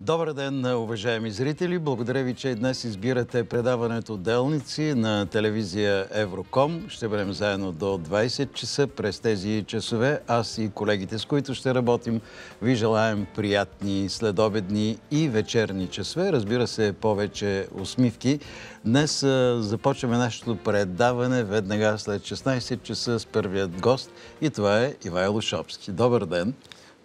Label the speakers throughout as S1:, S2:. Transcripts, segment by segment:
S1: Добър ден, уважаеми зрители! Благодаря ви, че днес избирате предаването Делници на телевизия Евроком. Ще бъдем заедно до 20 часа през тези часове. Аз и колегите, с които ще работим, ви желаем приятни следобедни и вечерни часове. Разбира се, повече усмивки. Днес започваме нашето предаване веднага след 16 часа с първият гост и това е Ивайло Шопски. Добър ден!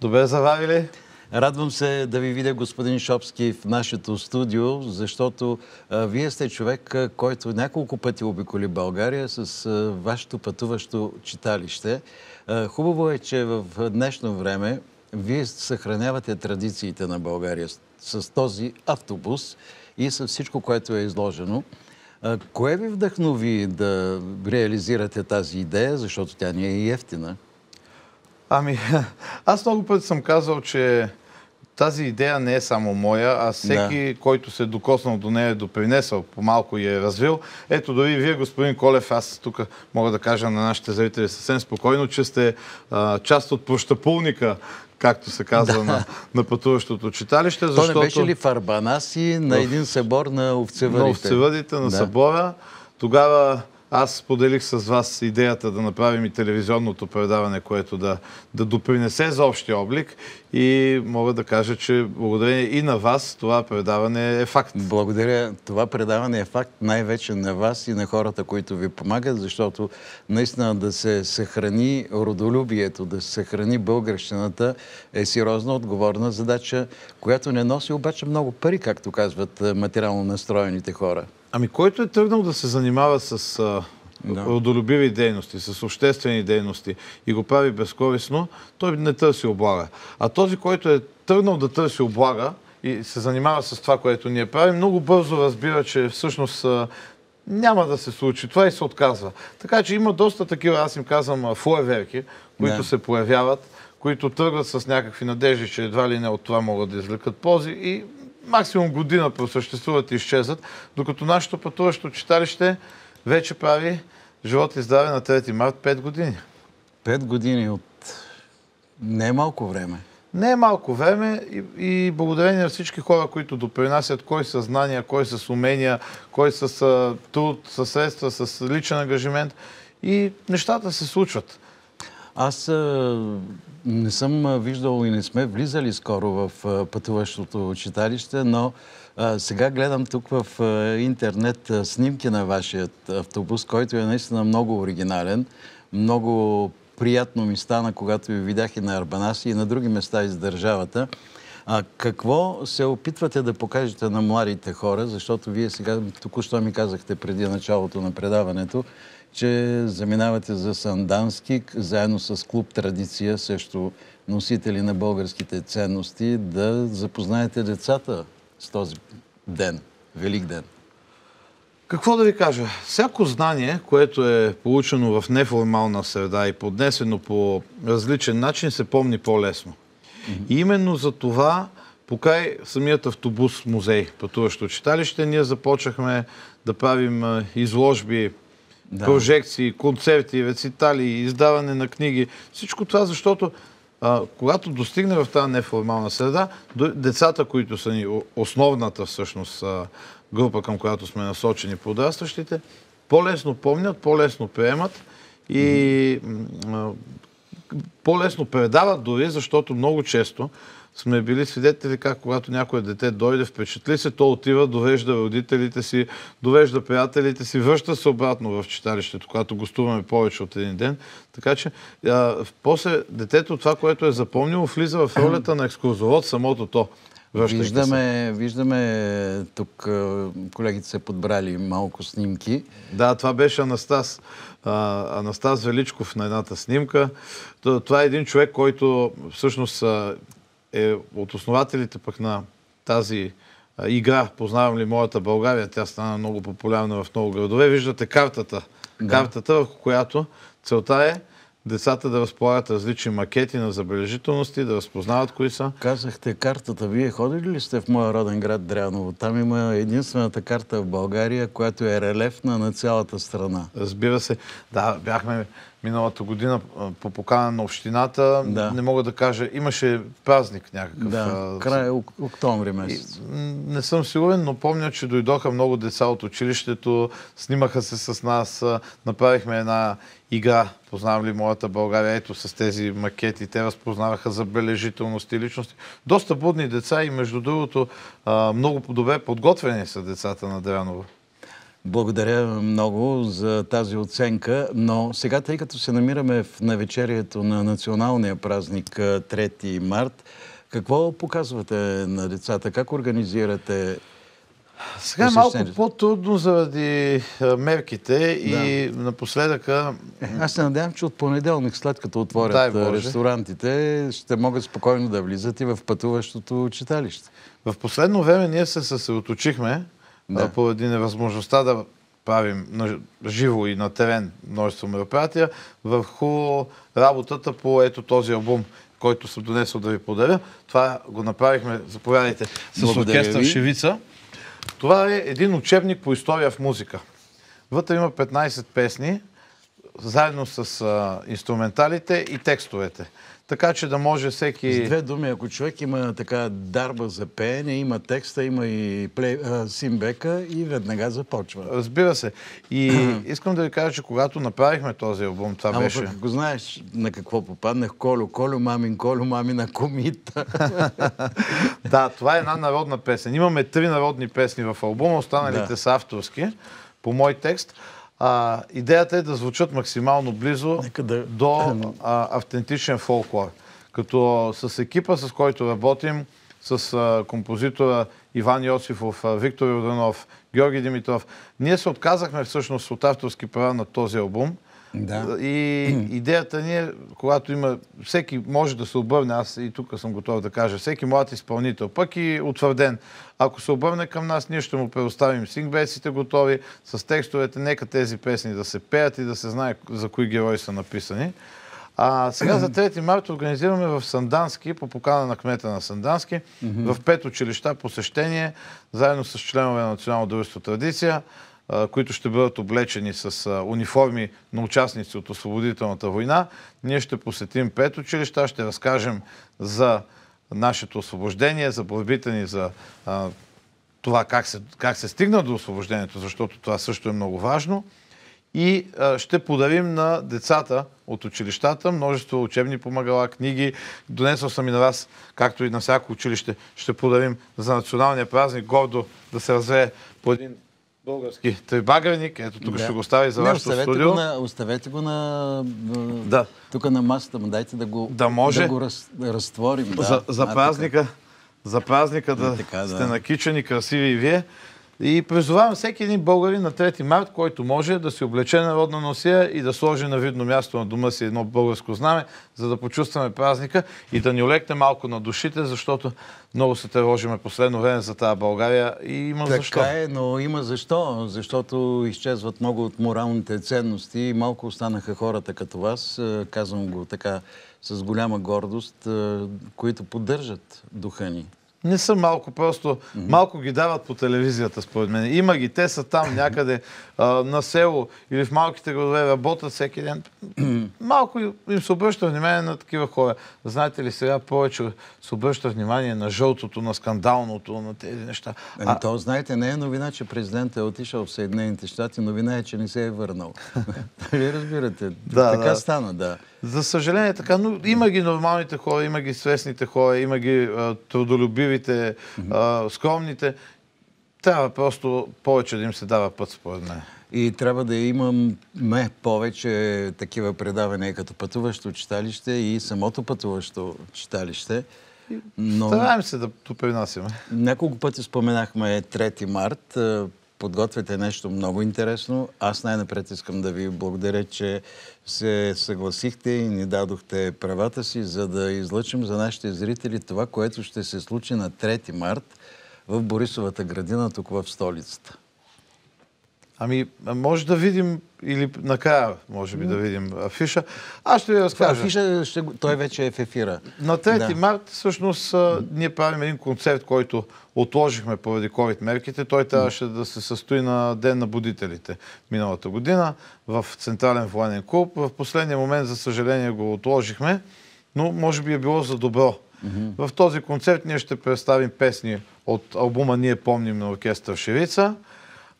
S2: Добре заварили!
S1: Радвам се да ви видя, господин Шопски, в нашето студио, защото а, вие сте човек, който няколко пъти обиколи България с а, вашето пътуващо читалище. Хубаво е, че в днешно време вие съхранявате традициите на България с, с този автобус и с всичко, което е изложено. Кое ви вдъхнови да реализирате тази идея, защото тя не е ефтина?
S2: Ами, аз много пъти съм казал, че тази идея не е само моя, а всеки, да. който се е докоснал до нея, е допринесъл, по-малко и е развил. Ето дори вие, господин Колев, аз тук мога да кажа на нашите зрители съвсем спокойно, че сте а, част от прощапулника както се казва да. на, на пътуващото читалище.
S1: Защото... То не беше ли в Арбанаси на един събор на овцевъдите?
S2: На овцевъдите, на да. събора. Тогава аз споделих с вас идеята да направим и телевизионното предаване, което да, да допринесе за общия облик и мога да кажа, че благодарение и на вас това предаване е факт.
S1: Благодаря. Това предаване е факт най-вече на вас и на хората, които ви помагат, защото наистина да се съхрани родолюбието, да се съхрани българщината е сериозна, отговорна задача, която не носи обаче много пари, както казват материално настроените хора.
S2: Ами който е тръгнал да се занимава с а, да. родолюбиви дейности, с обществени дейности и го прави безкорисно, той не търси облага. А този, който е тръгнал да търси облага и се занимава с това, което ние правим, много бързо разбира, че всъщност а, няма да се случи. Това и се отказва. Така че има доста такива, аз им казвам, фуеверки, които да. се появяват, които тръгват с някакви надежди, че едва ли не от това могат да извлекат ползи и максимум година просъществуват и изчезват, докато нашето пътуващо читалище вече прави живот и здраве на 3 март 5 години.
S1: 5 години от... Не е малко време.
S2: Не е малко време и, и благодарение на всички хора, които допринасят, кой с знания, кой с умения, кой с труд, с средства, с личен ангажимент и нещата се случват.
S1: Аз не съм виждал и не сме влизали скоро в пътуващото читалище, но сега гледам тук в интернет снимки на вашия автобус, който е наистина много оригинален. Много приятно ми стана, когато ви видях и на Арбанаси и на други места из държавата. А какво се опитвате да покажете на младите хора, защото вие сега току-що ми казахте преди началото на предаването, че заминавате за Сандански, заедно с клуб Традиция, също носители на българските ценности, да запознаете децата с този ден, Велик ден.
S2: Какво да ви кажа? Всяко знание, което е получено в неформална среда и поднесено по различен начин, се помни по-лесно. И именно за това, покрай самият автобус музей, пътуващо читалище, ние започнахме да правим изложби да. прожекции, концерти, рецитали, издаване на книги. Всичко това, защото а, когато достигне в тази неформална среда, децата, които са ни основната всъщност група, към която сме насочени подрастващите, по-лесно помнят, по-лесно приемат и по-лесно предават дори, защото много често сме били свидетели как когато някое дете дойде, впечатли се, то отива, довежда родителите си, довежда приятелите си, връща се обратно в читалището, когато гостуваме повече от един ден. Така че а, после детето това, което е запомнило, влиза в ролята на екскурзовод самото то.
S1: Виждаме, виждаме, тук колегите са подбрали малко снимки.
S2: Да, това беше Анастас. Анастас Величков на едната снимка. Това е един човек, който всъщност е от основателите пък на тази игра, познавам ли моята България, тя стана много популярна в много градове. Виждате картата, да. картата, върху която целта е децата да разполагат различни макети на забележителности, да разпознават кои са.
S1: Казахте картата. Вие ходили ли сте в моя роден град Дряново? Там има единствената карта в България, която е релефна на цялата страна.
S2: Разбира се. Да, бяхме миналата година по покана на общината.
S1: Да.
S2: Не мога да кажа, имаше празник някакъв.
S1: Да, край ок- октомври месец.
S2: не съм сигурен, но помня, че дойдоха много деца от училището, снимаха се с нас, направихме една игра, познавам ли моята България, ето с тези макети, те разпознаваха забележителност и личности. Доста будни деца и между другото много добре подготвени са децата на Дряново.
S1: Благодаря много за тази оценка, но сега, тъй като се намираме в навечерието на националния празник а, 3 март, какво показвате на децата? Как организирате?
S2: Сега е малко по-трудно заради мерките и напоследъка
S1: Е, Аз се надявам, че от понеделник, след като отворят ресторантите, ще могат спокойно да влизат и в пътуващото читалище.
S2: В последно време ние се съсредоточихме
S1: Да.
S2: поради невъзможността да правим на живо и на терен множество мероприятия върху работата по ето този албум, който съм донесъл да ви подаря. Това го направихме, заповядайте, с оркестър
S1: ви.
S2: Шевица. Това е един учебник по история в музика. Вътре има 15 песни, заедно с а, инструменталите и текстовете. Така че да може всеки...
S1: С две думи, ако човек има така дарба за пеене, има текста, има и плей, а, симбека и веднага започва.
S2: Разбира се. И искам да ви кажа, че когато направихме този албум, това
S1: Ама
S2: беше...
S1: пък, ако знаеш на какво попаднах, Колю, Колю, мамин, Колю, мамина комита.
S2: да, това е една народна песен. Имаме три народни песни в албума, останалите
S1: Да.
S2: са авторски, по мой текст. А, идеята е да звучат максимално близо
S1: да-
S2: до а, автентичен фолклор. Като с екипа, с който работим, с а, композитора Иван Йосифов, а, Виктор Йорданов, Георги Димитров, ние се отказахме всъщност от авторски права на този албум.
S1: Да.
S2: И идеята ни е, когато има, всеки може да се обърне, аз и тук съм готов да кажа, всеки млад изпълнител, пък и утвърден, ако се обърне към нас, ние ще му предоставим сингбесите готови, с текстовете, нека тези песни да се пеят и да се знае за кои герои са написани. А сега за 3 марта организираме в Сандански, по покана на кмета на Сандански, в пет училища посещение, заедно с членове на Национално дружество Традиция, които ще бъдат облечени с униформи на участници от освободителната война. Ние ще посетим пет училища, ще разкажем за нашето освобождение, за борбите ни за това как се, как се стигна до освобождението, защото това също е много важно. И ще подарим на децата от училищата множество учебни помагала, книги. Донесъл съм и на вас, както и на всяко училище, ще подарим за националния празник гордо да се развее по един български трибагреник. Ето тук
S1: Да.
S2: ще го оставя и за
S1: Не,
S2: вашето
S1: оставете
S2: студио.
S1: Го на, оставете го на...
S2: Да.
S1: Тук на масата му, дайте да го,
S2: Да може.
S1: да го раз, разтворим. Да.
S2: за, за
S1: А,
S2: празника, за празника да,
S1: така, да.
S2: сте накичени, красиви и вие. И призовавам всеки един българин на 3 март, който може да си облече народна носия и да сложи на видно място на дома си едно българско знаме, за да почувстваме празника и да ни олекне малко на душите, защото много се тревожиме последно време за тази България и има
S1: Така
S2: защо.
S1: е, но има защо. Защото изчезват много от моралните ценности и малко останаха хората като вас, е, казвам го така с голяма гордост, е, които поддържат духа ни.
S2: Не са малко, просто малко ги дават по телевизията, според мен. Има ги, те са там някъде а, на село или в малките градове, работят всеки ден. Малко им се обръща внимание на такива хора. Знаете ли, сега повече се обръща внимание на жълтото, на скандалното, на тези неща.
S1: Ами то, знаете, не е новина, че президентът е отишъл в Съединените щати, новина е, че не се е върнал. Нали разбирате?
S2: Да,
S1: така
S2: да.
S1: стана, да.
S2: За съжаление така, но има ги нормалните хора, има ги свестните хора, има ги а, трудолюбивите, а, скромните. Трябва просто повече да им се дава път, според мен.
S1: И трябва да имаме повече такива предавания като пътуващо читалище и самото пътуващо читалище. Но
S2: Стараем се да допринасяме.
S1: няколко пъти споменахме 3 март. Подготвяте нещо много интересно. Аз най-напред искам да ви благодаря, че се съгласихте и ни дадохте правата си, за да излъчим за нашите зрители това, което ще се случи на 3 март в Борисовата градина, тук в столицата.
S2: Ами, може да видим или накрая, може би, да видим афиша. Аз ще ви разкажа.
S1: Афиша, ще, той вече е в ефира.
S2: На 3 да. март, всъщност, ние правим един концерт, който отложихме поради COVID мерките. Той трябваше да се състои на Ден на будителите миналата година в Централен военен клуб. В последния момент, за съжаление, го отложихме, но може би е било за добро. В този концерт ние ще представим песни от албума Ние помним на оркестър Шевица.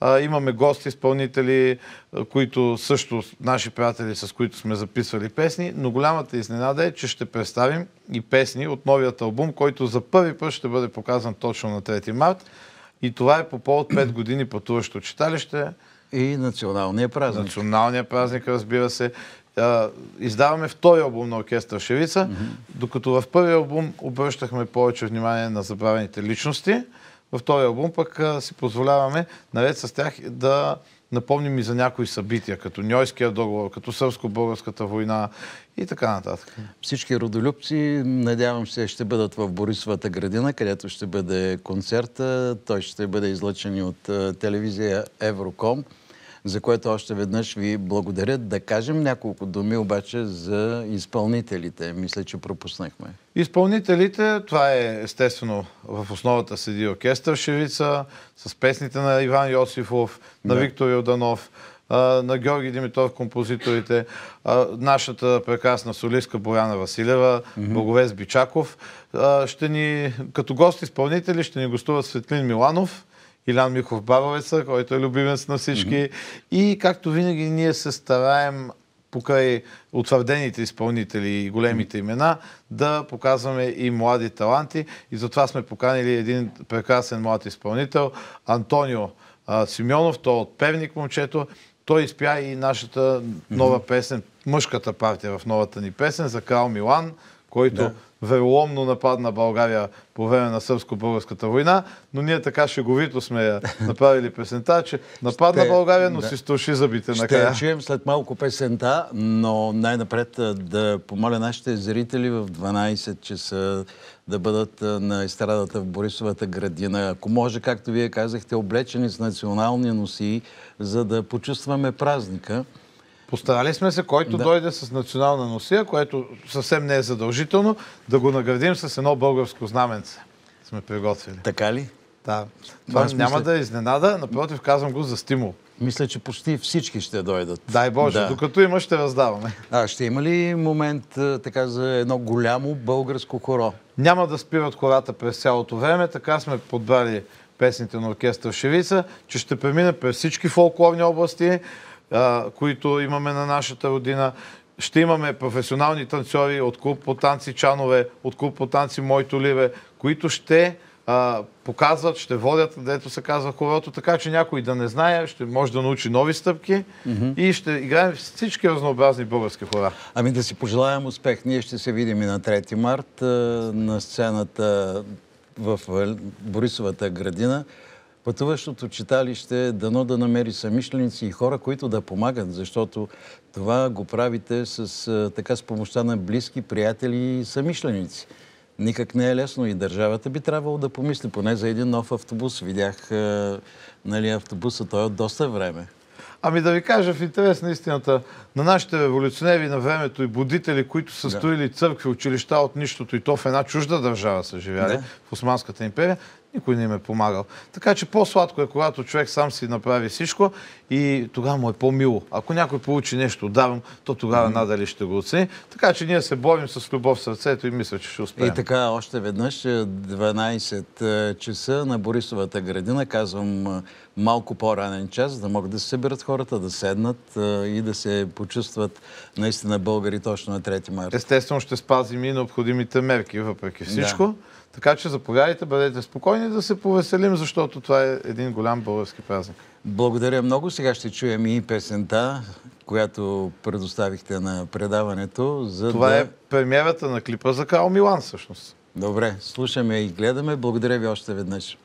S2: А, имаме гости, изпълнители, които също наши приятели, с които сме записвали песни, но голямата изненада е, че ще представим и песни от новият албум, който за първи път ще бъде показан точно на 3 март. И това е по повод 5 години пътуващо читалище.
S1: И националния празник.
S2: Националния празник, разбира се. Издаваме втори албум на оркестър Шевица, mm-hmm. докато в първи албум обръщахме повече внимание на забравените личности в този албум пък си позволяваме, наред с тях, да напомним и за някои събития, като Ньойския договор, като Сърско-българската война и така нататък.
S1: Всички родолюбци, надявам се, ще бъдат в Борисовата градина, където ще бъде концерта. Той ще бъде излъчен от телевизия Евроком за което още веднъж ви благодаря. Да кажем няколко думи обаче за изпълнителите. Мисля, че пропуснахме.
S2: Изпълнителите, това е естествено в основата седи оркестър Шевица, с песните на Иван Йосифов, на да. Виктор Йорданов, на Георги Димитров, композиторите, нашата прекрасна солистка Бояна Василева, mm-hmm. Боговес Бичаков. Ще ни, като гост изпълнители ще ни гостуват Светлин Миланов, Илян Михов Бабовеца, който е любимец на всички. Mm-hmm. И както винаги ние се стараем покрай утвърдените изпълнители и големите имена, да показваме и млади таланти. И затова сме поканили един прекрасен млад изпълнител, Антонио а, Симеонов, той е от Перник момчето. Той изпя и нашата нова песен, мъжката партия в новата ни песен за Крал Милан, който да вероломно нападна България по време на сърбско-българската война, но ние така шеговито сме направили песента, че нападна ще, България, но да. си стуши зъбите
S1: ще
S2: накрая.
S1: Ще чуем след малко песента, но най-напред да помоля нашите зрители в 12 часа да бъдат на естрадата в Борисовата градина. Ако може, както вие казахте, облечени с национални носи, за да почувстваме празника.
S2: Постарали сме се, който да. дойде с национална носия, което съвсем не е задължително, да го наградим с едно българско знаменце. Сме приготвили.
S1: Така ли?
S2: Да. Това Аз няма мисля... да е изненада, напротив, казвам го за стимул.
S1: Мисля, че почти всички ще дойдат.
S2: Дай Боже, да. докато има, ще раздаваме.
S1: А ще има ли момент така за едно голямо българско хоро?
S2: Няма да спират хората през цялото време, така сме подбрали песните на оркестър Шевица, че ще премине през всички фолклорни области, които имаме на нашата родина. Ще имаме професионални танцори от клуб по танци Чанове, от клуб по танци Мойто Ливе, които ще а, показват, ще водят, дето се казва хорото, така че някой да не знае, ще може да научи нови стъпки mm-hmm. и ще играем всички разнообразни български хора.
S1: Ами да си пожелаем успех. Ние ще се видим и на 3 март на сцената в Борисовата градина пътуващото читалище дано да намери самишленици и хора, които да помагат, защото това го правите с, така, с помощта на близки, приятели и самишленици. Никак не е лесно и държавата би трябвало да помисли поне за един нов автобус. Видях нали, автобуса, той е от доста време.
S2: Ами да ви кажа в интерес на истината, на нашите революционери на времето и будители, които са строили църкви, училища от нищото и то в една чужда държава са живяли, да. в Османската империя, никой не им е помагал. Така че по-сладко е, когато човек сам си направи всичко и тогава му е по-мило. Ако някой получи нещо даром, то тогава mm-hmm. надали ще го оцени. Така че ние се борим с любов в сърцето и мисля, че ще успеем.
S1: И така, още веднъж, 12 е, часа на Борисовата градина, казвам е, малко по-ранен час, да могат да се съберат хората, да седнат е, и да се почувстват наистина българи точно на 3 марта.
S2: Естествено ще спазим и необходимите мерки, въпреки всичко. Да. Така че заповядайте, бъдете спокойни да се повеселим, защото това е един голям български празник.
S1: Благодаря много. Сега ще чуем и песента, която предоставихте на предаването. За
S2: това
S1: да...
S2: е премиерата на клипа за Карл Милан, всъщност.
S1: Добре, слушаме и гледаме. Благодаря ви още веднъж.